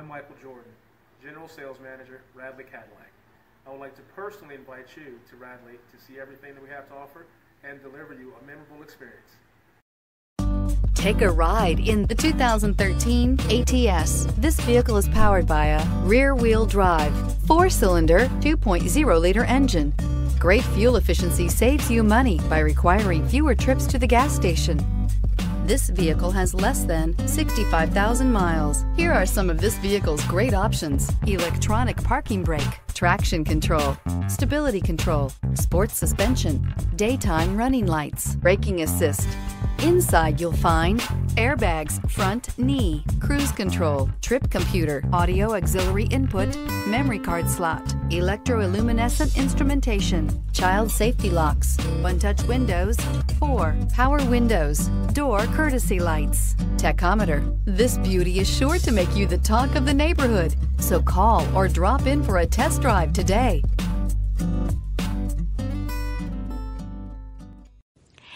I'm Michael Jordan, General Sales Manager, Radley Cadillac. I would like to personally invite you to Radley to see everything that we have to offer and deliver you a memorable experience. Take a ride in the 2013 ATS. This vehicle is powered by a rear-wheel drive, four-cylinder, 2.0-liter engine. Great fuel efficiency saves you money by requiring fewer trips to the gas station. This vehicle has less than 65,000 miles. Here are some of this vehicle's great options. Electronic parking brake, traction control, stability control, sports suspension, daytime running lights, braking assist, Inside you'll find airbags, front knee, cruise control, trip computer, audio auxiliary input, memory card slot, electroluminescent instrumentation, child safety locks, one-touch windows, four power windows, door courtesy lights, tachometer. This beauty is sure to make you the talk of the neighborhood. So call or drop in for a test drive today.